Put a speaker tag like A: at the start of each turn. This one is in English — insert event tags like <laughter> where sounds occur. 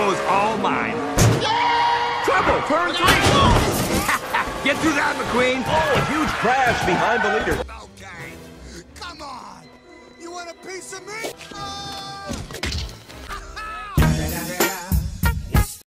A: Goes all mine. Trouble, turn three. <laughs> Get through that, McQueen.
B: Oh, A huge crash behind the leader.
C: Okay, come on. You want a piece of me? Oh!